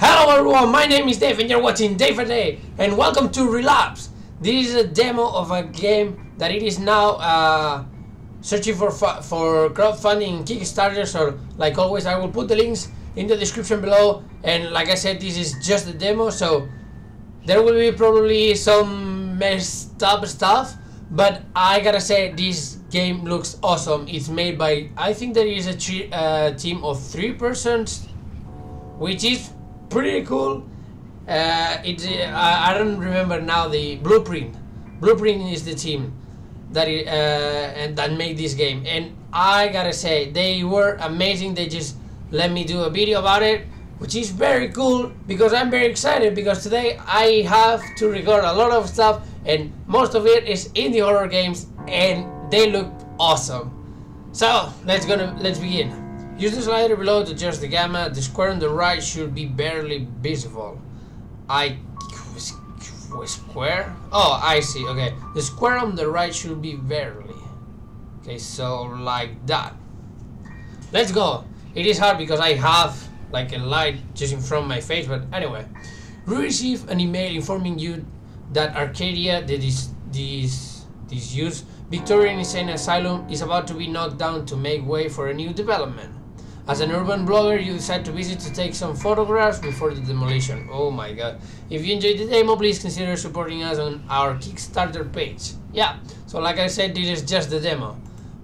Hello everyone, my name is Dave and you're watching Dave A Day and welcome to Relapse. This is a demo of a game that it is now uh, searching for for crowdfunding Kickstarter so like always I will put the links in the description below and like I said this is just a demo so there will be probably some messed up stuff but I gotta say this game looks awesome. It's made by I think there is a uh, team of three persons which is pretty cool. Uh, it's uh, I don't remember now the blueprint. Blueprint is the team that it, uh, and that made this game, and I gotta say they were amazing. They just let me do a video about it, which is very cool because I'm very excited because today I have to record a lot of stuff, and most of it is indie horror games, and they look awesome. So let's gonna let's begin. Use the slider below to adjust the gamma. The square on the right should be barely visible. I square? Oh, I see. Okay, the square on the right should be barely. Okay, so like that. Let's go. It is hard because I have like a light just in front of my face, but anyway. We receive an email informing you that Arcadia, the dis this disused Victorian Insane Asylum, is about to be knocked down to make way for a new development. As an urban blogger, you decide to visit to take some photographs before the demolition. Oh my god. If you enjoyed the demo, please consider supporting us on our Kickstarter page. Yeah, so like I said, this is just the demo.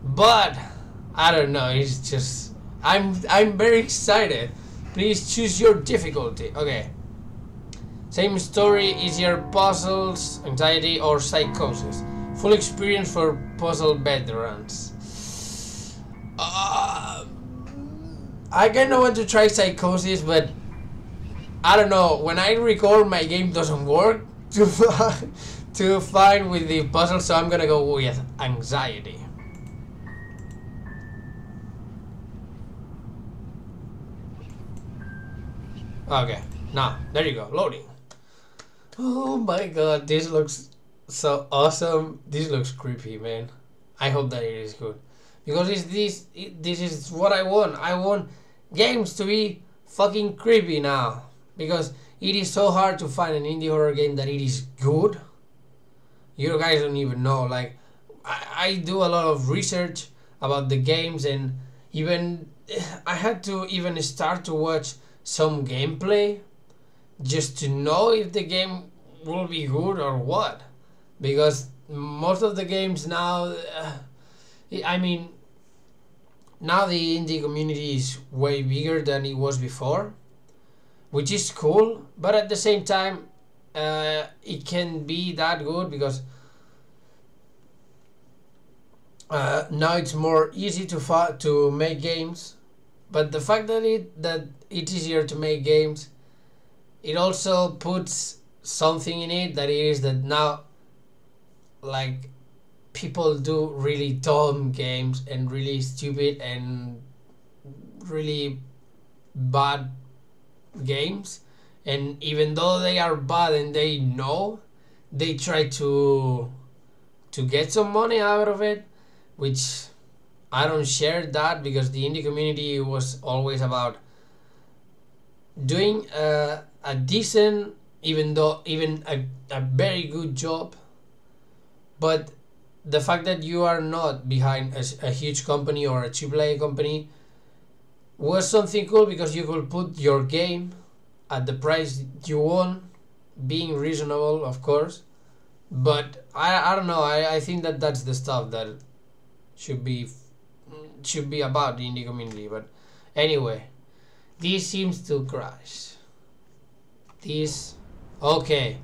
But, I don't know, it's just... I'm, I'm very excited. Please choose your difficulty. Okay. Same story, easier puzzles, anxiety, or psychosis. Full experience for puzzle veterans. Uh, I kind of want to try Psychosis, but I don't know. When I record, my game doesn't work to to find with the puzzle, so I'm gonna go with Anxiety. Okay, now there you go, loading. Oh my god, this looks so awesome. This looks creepy, man. I hope that it is good because it's this. It, this is what I want. I want games to be fucking creepy now because it is so hard to find an indie horror game that it is good. You guys don't even know. Like, I, I do a lot of research about the games and even I had to even start to watch some gameplay just to know if the game will be good or what because most of the games now uh, I mean now the indie community is way bigger than it was before which is cool but at the same time uh, it can be that good because uh, now it's more easy to to make games. But the fact that it that it's easier to make games it also puts something in it that is that now like people do really dumb games and really stupid and really bad games. And even though they are bad and they know they try to to get some money out of it which i don't share that because the indie community was always about doing a, a decent even though even a, a very good job. But the fact that you are not behind a, a huge company or a AAA company was something cool because you could put your game at the price you want, being reasonable, of course. But I, I don't know. I, I think that that's the stuff that should be should be about the indie community. But anyway, this seems to crash. This okay.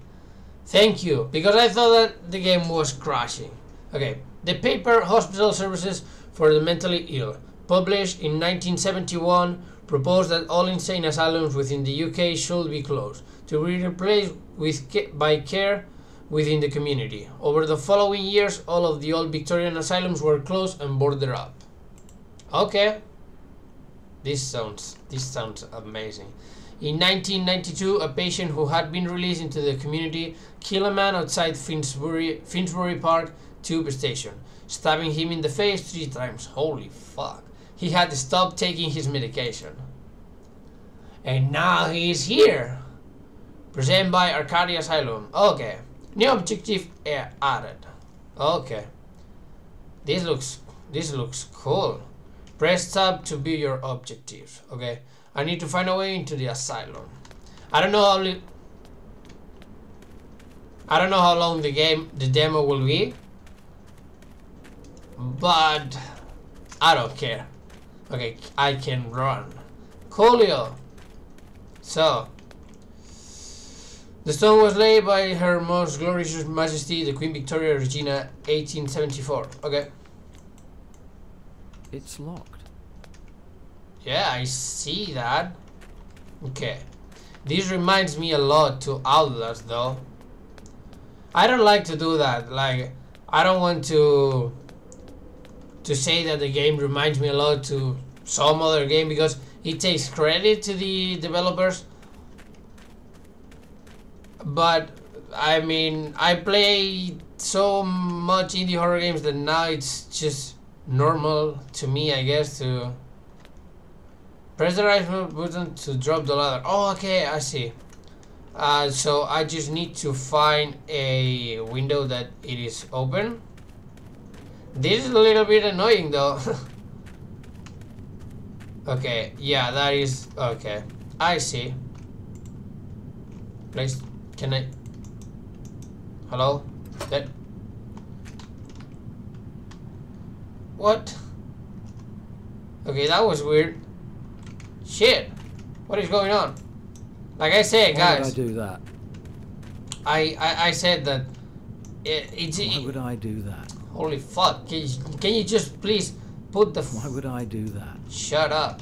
Thank you because I thought that the game was crashing. Okay, the paper Hospital Services for the Mentally Ill, published in 1971, proposed that all insane asylums within the UK should be closed to be replaced with by care within the community. Over the following years, all of the old Victorian asylums were closed and boarded up. Okay. This sounds this sounds amazing. In 1992, a patient who had been released into the community killed a man outside Finsbury, Finsbury Park tube station, stabbing him in the face three times. Holy fuck. He had to stop taking his medication. And now he's here. Presented by Arcadia Asylum. Okay. New objective uh, added. Okay. This looks this looks cool. Press tab to view your objective. Okay. I need to find a way into the asylum. I don't know how I don't know how long the game the demo will be. But I don't care. Okay, I can run. Coolio. So the stone was laid by Her Most Glorious Majesty, the Queen Victoria Regina, 1874. Okay. It's locked. Yeah, I see that. Okay. This reminds me a lot to Outlast, though. I don't like to do that. Like, I don't want to to say that the game reminds me a lot to some other game because it takes credit to the developers but I mean, I play so much indie horror games that now it's just normal to me, I guess, to press the right button to drop the ladder. Oh, okay, I see. Uh, so I just need to find a window that it is open. This is a little bit annoying though. okay, yeah, that is okay. I see. Please, can I? Hello? That? What? Okay, that was weird. Shit! What is going on? Like I said, guys. Why would I do that? I, I, I said that it, it's... Why would I do that? Holy fuck. Can you, can you just please put the... Why would I do that? Shut up.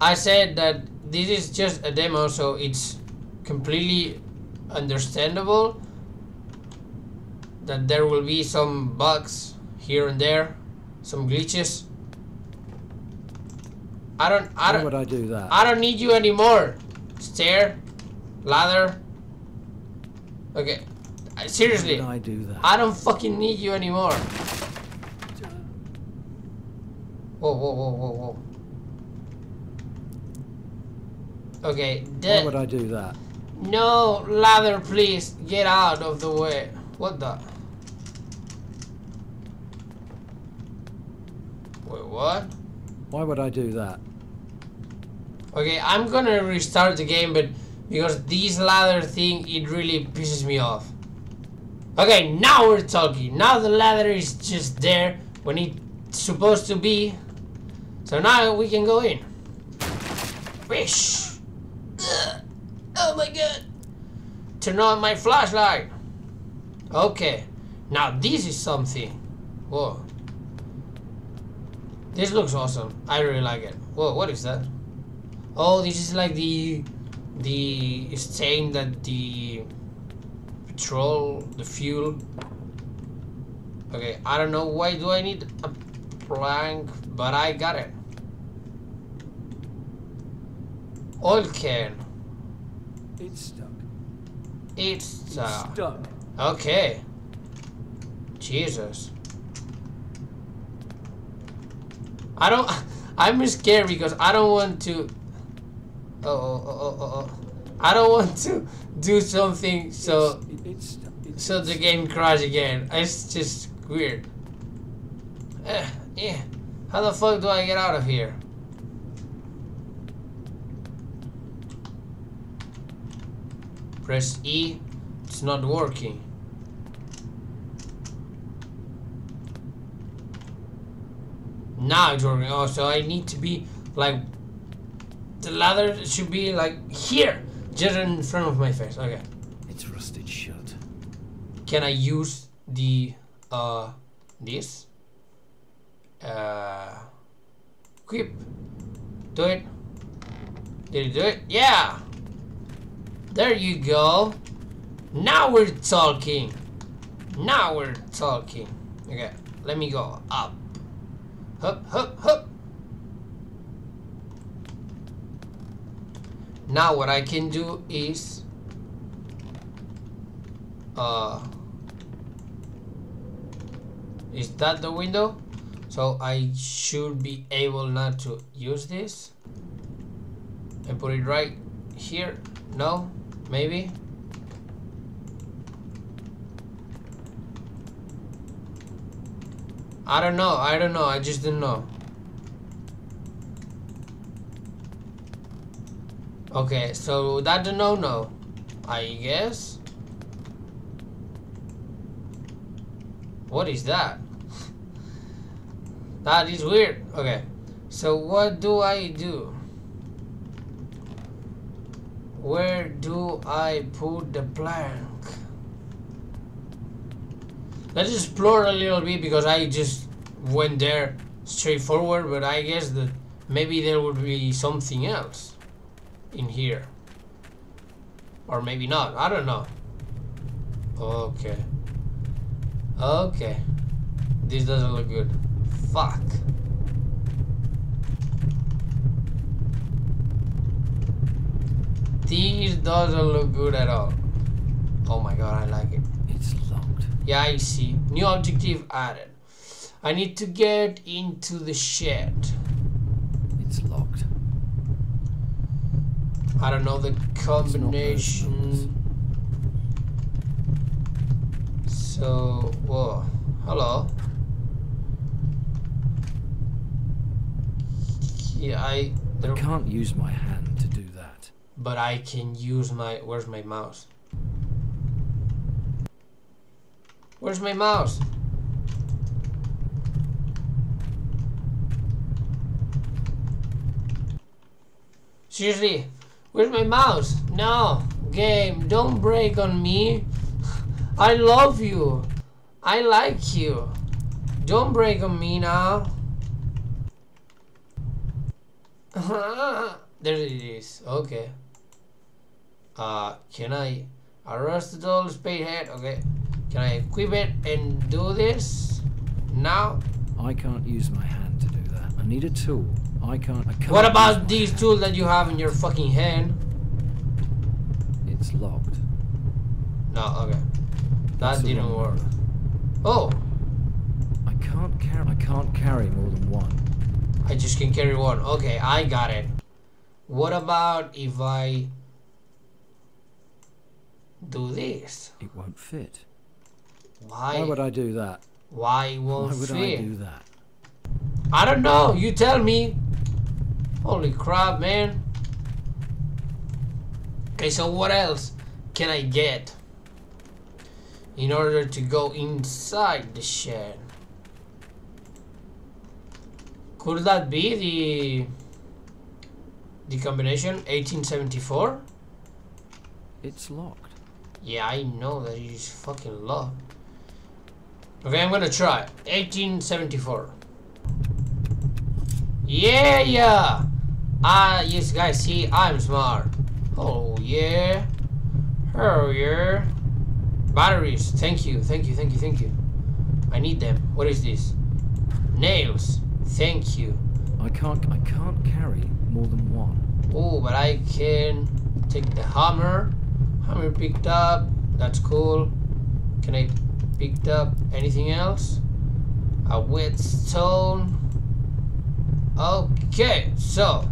I said that this is just a demo, so it's completely understandable that there will be some bugs here and there, some glitches. I don't. I don't. Why would I do that? I don't need you anymore. Stair, ladder. Okay, seriously, I do that? I don't fucking need you anymore. Whoa, whoa, whoa, whoa, whoa. Okay, Why would I do that? No, ladder, please. Get out of the way. What the? Wait, what? Why would I do that? Okay, I'm gonna restart the game, but because this ladder thing, it really pisses me off. Okay, now we're talking. Now the ladder is just there when it's supposed to be. So now we can go in. Wish. Ugh. Oh my god. Turn on my flashlight. Okay. Now this is something. Whoa. This looks awesome. I really like it. Whoa, what is that? Oh, this is like the the stain that the petrol, the fuel. Okay, I don't know why do I need a plank, but I got it. Oil can. It's stuck. It's uh, stuck. okay. Jesus. I don't. I'm scared because I don't want to. Oh, oh, oh, oh, oh. I don't want to do something so It's, it's. It's so the game crash again. It's just weird. Eh, yeah. How the fuck do I get out of here? Press E. It's not working. Now it's working. Oh, so I need to be like the ladder should be like here, just in front of my face. Okay. It's rusted shut. Can I use the uh this? Uh equip. Do it. Did it do it? Yeah! There you go. Now we're talking. Now we're talking. Okay, let me go up. Hup, hup, hup. Now what I can do is uh is that the window So I should be able not to use this. And put it right here. No? Maybe? I don't know. I don't know. I just didn't know. Okay, so that's a no-no. I guess. What is that? that is weird. Okay. So what do I do? Where do I put the plank? Let's explore a little bit because I just went there straightforward, but I guess that maybe there would be something else in here. Or maybe not, I don't know. Okay. Okay. This doesn't look good. Fuck. This doesn't look good at all. Oh my god, I like it. It's locked. Yeah, I see. New objective added. I need to get into the shed. It's locked. I don't know the combination. So, whoa. Hello. Yeah, I. I can't use my hand to do that. but I can use my. Where's my mouse? Where's my mouse? Seriously, where's my mouse? No, game, don't break on me. I love you. I like you. Don't break on me now. there it is. Okay. Uh, can I arrest the doll head? Okay. Can I equip it and do this now? I can't use my hand to do that. I need a tool. I can't. I can't What about these tools that you have in your fucking hand? It's locked. No, okay. That That's didn't work. Oh, I can't carry. I can't carry more than one. I just can carry one. Okay, I got it. What about if I do this? It won't fit. Why? Why would I do that? Why won't Why would fit? I do that? I don't know. You tell me. Holy crap, man. Okay, so what else can I get in order to go inside the shed? Could that be the the combination 1874? It's locked. Yeah, I know that it is fucking locked. Okay, I'm gonna try. 1874. Yeah, yeah. Ah, yes, guys, see, I'm smart. Oh, yeah. Oh, yeah. Batteries. Thank you, thank you, thank you, thank you. I need them. What is this? Nails. Thank you. I can't. I can't carry more than one. Oh, but I can take the hammer. Hammer picked up. That's cool. Can I pick up anything else? A whetstone. Okay, so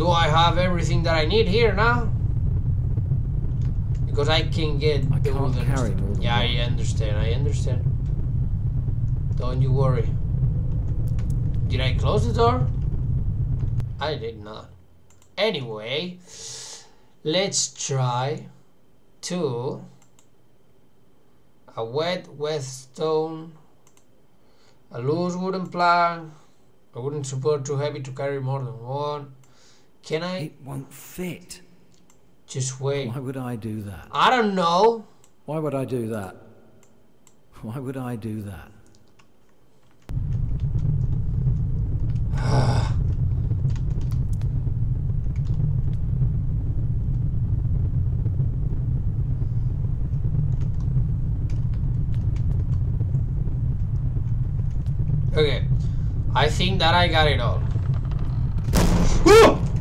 do I have everything that I need here now? Because I can get I the wooden carry. Yeah, I understand. I understand. Don't you worry. Did I close the door? I did not. Anyway, let's try to a wet whetstone, a loose wooden plank, a wooden support too heavy to carry more than one. Can I It won't fit. just wait? Why would I do that? I don't know. Why would I do that? Why would I do that? Okay, I think that I got it all.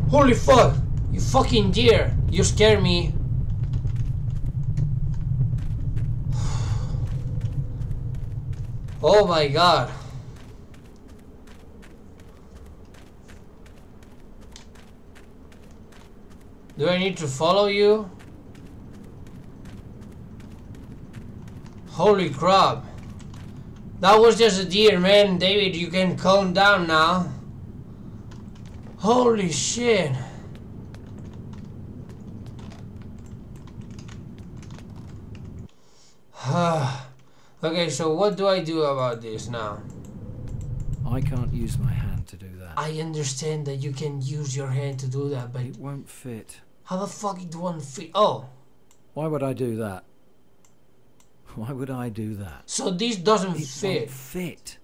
Holy fuck! You fucking deer! You scare me. Oh my god. Do I need to follow you? Holy crap. That was just a deer, man. David, you can calm down now. Holy shit. okay, so what do I do about this now? I can't use my hand to do that. I understand that you can use your hand to do that, but It won't fit. how the fuck it won't fit? Oh, Why would I do that? Why would I do that? so this doesn't It fit. won't fit.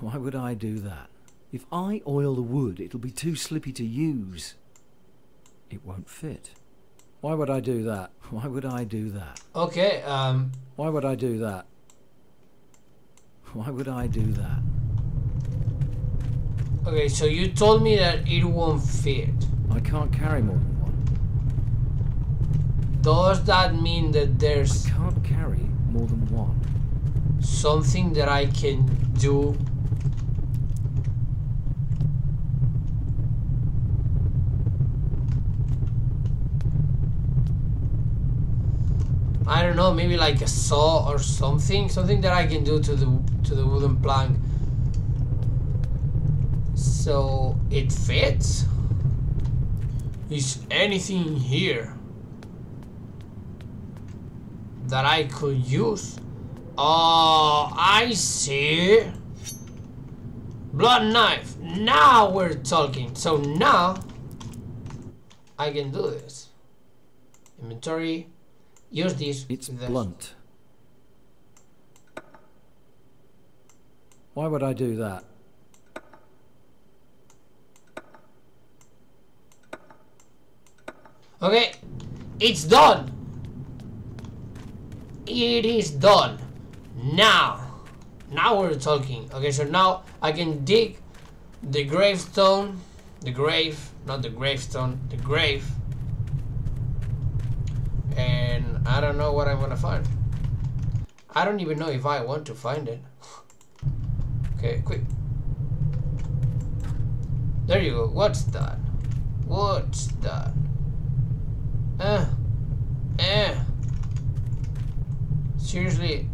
Why would I do that? If I oil the wood, it'll be too slippy to use. It won't fit. Why would I do that? Why would I do that? Okay, um, Why would I do that? Why would I do that? okay, so you told me that it won't fit. I can't carry more than one. Does that mean that I there's can't carry more than one. something that I can do? I don't know, maybe like a saw or something, something that I can do to the to the wooden plank. So it fits. Is anything here that I could use? Oh, I see. Blood knife. Now we're talking. So now I can do this. Inventory. Use this. It's blunt. Why would I do that? Okay, it's done. It is done. Now, now we're talking. Okay, so now I can dig the gravestone, the grave, not the gravestone, the grave. And I don't know what I'm gonna find. I don't even know if I want to find it. Okay, quick. There you go. What's that? What's that? Eh. Eh. Seriously.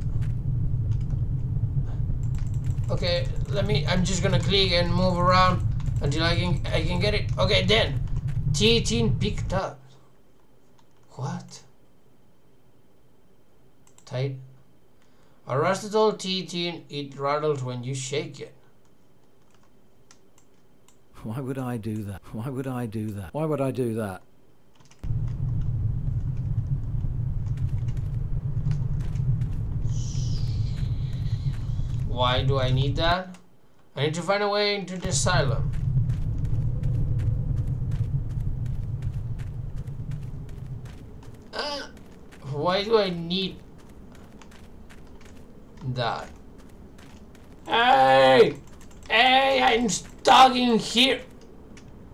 Okay, let me I'm just gonna click and move around until I can I can get it. Okay then. T18 picked up. What? Tight. A rusted old T18, it rattles when you shake it. Why would I do that? Why would I do that? Why would I do that? Why do I need that? I need to find a way into the asylum. Uh, why do I need that? Hey! Hey, I'm stuck in here!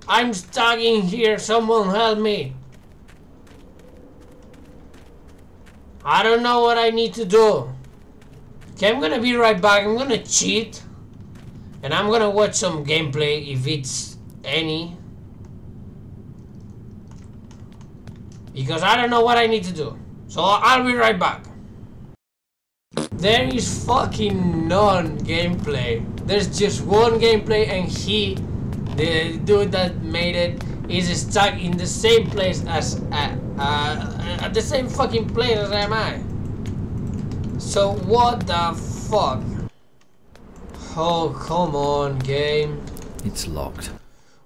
I'm stuck in here, someone help me! I don't know what I need to do. Okay, I'm gonna be right back. I'm gonna cheat. And I'm gonna watch some gameplay if it's any. Because I don't know what I need to do. So I'll be right back. There is fucking none gameplay. There's just one gameplay and he, the dude that made it, is stuck in the same place as, uh, uh, at the same fucking place as am I. So what the fuck? Oh, come on, game. It's locked.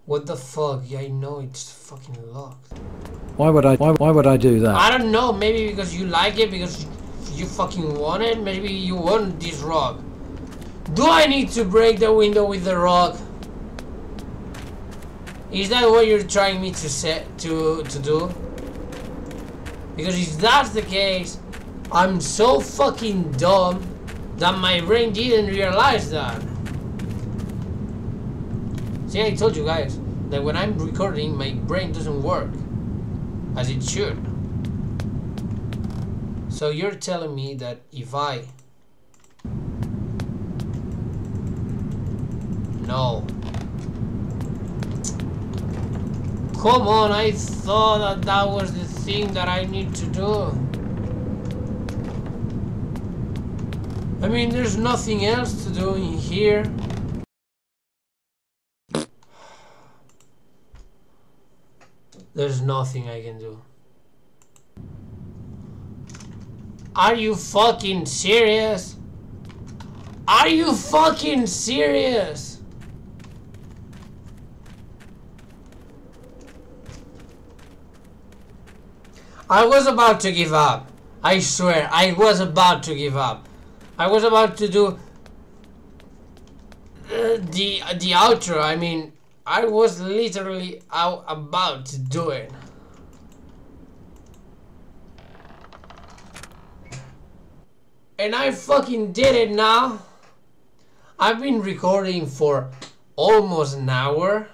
What the fuck? Yeah, I know it's fucking locked. Why would I why, why would I do that? I don't know, maybe because you like it, because you fucking want it, maybe you want this rock. Do I need to break the window with the rock? Is that what you're trying me to set to to do? Because if that's the case, I'm so fucking dumb that my brain didn't realize that. See, I told you guys that when I'm recording, my brain doesn't work as it should. So you're telling me that if I... No. Come on, I thought that that was the thing that I need to do. I mean, there's nothing else to do in here. There's nothing I can do. Are you fucking serious? Are you fucking serious? I was about to give up. I swear, I was about to give up. I was about to do uh, the the outro. I mean, I was literally out about to do it. And I fucking did it now. I've been recording for almost an hour.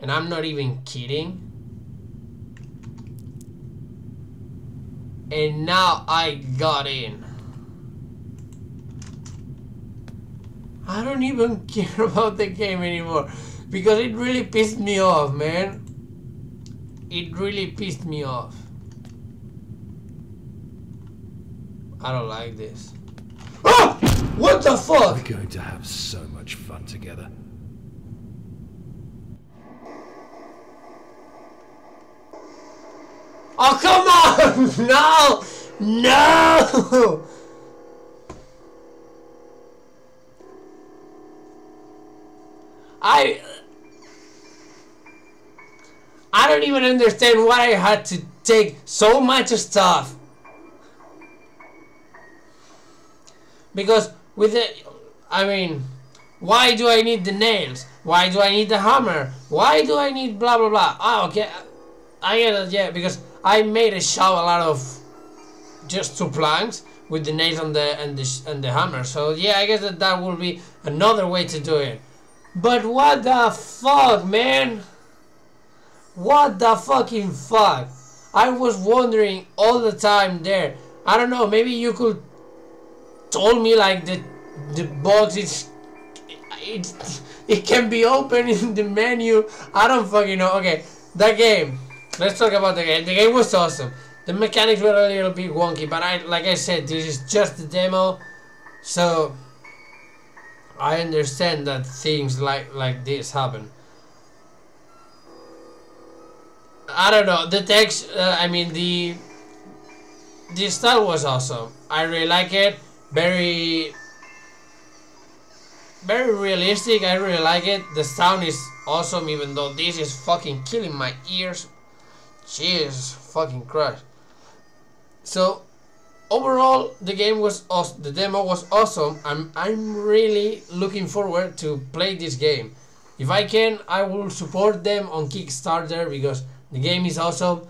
And I'm not even kidding. And now I got in. I don't even care about the game anymore. Because it really pissed me off, man. It really pissed me off. I don't like this. Ah! What the fuck? We're going to have so much fun together. Oh, come on! No! No! I... I don't even understand why I had to take so much stuff. Because with the... I mean... Why do I need the nails? Why do I need the hammer? Why do I need blah blah blah? Ah, okay. I get it, yeah, because I made a show a lot of just two planks with the nails and the and the and the hammer. So yeah, I guess that that will be another way to do it. But what the fuck, man? What the fucking fuck? I was wondering all the time there. I don't know. Maybe you could told me like the the box is it it can be open in the menu. I don't fucking know. Okay, that game. Let's talk about the game. The game was awesome. The mechanics were a little bit wonky, but I like I said, this is just the demo, so I understand that things like like this happen. I don't know the text. Uh, I mean the the style was awesome. I really like it. Very very realistic. I really like it. The sound is awesome, even though this is fucking killing my ears. Jesus fucking Christ. So overall the game was awesome. The demo was awesome. I'm I'm really looking forward to play this game. If I can, I will support them on Kickstarter because the game is awesome.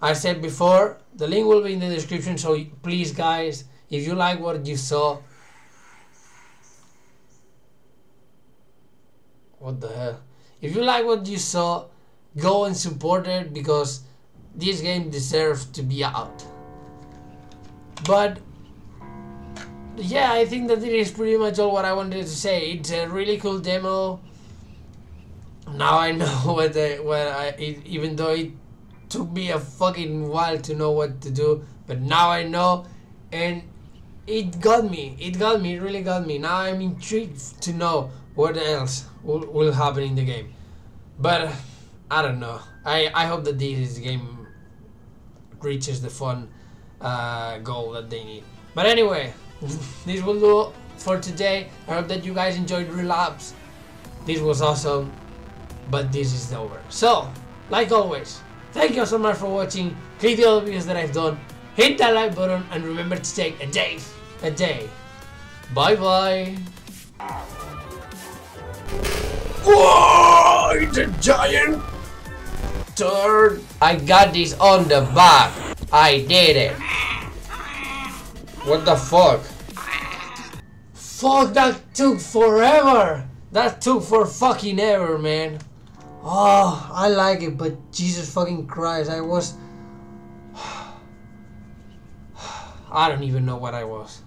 I said before, the link will be in the description. So please, guys, if you like what you saw, what the hell? If you like what you saw, go and support it because this game deserves to be out. But yeah, I think that it is pretty much all what I wanted to say. It's a really cool demo. Now I know what the what I it, even though it took me a fucking while to know what to do, but now I know, and it got me. It got me. It really got me. Now I'm intrigued to know what else will, will happen in the game. But I don't know. I I hope that this game reaches the fun uh, goal that they need. But anyway, this will do for today. I hope that you guys enjoyed Relapse. This was awesome, but this is over. So, like always, thank you so much for watching. Click the other videos that I've done. Hit that like button and remember to take a day, a day. Bye bye. Whoa! It's a giant turd. I got this on the back. I did it. What the fuck? Fuck, that took forever. That took for fucking ever, man. Oh, I like it, but Jesus fucking Christ, I was... I don't even know what I was.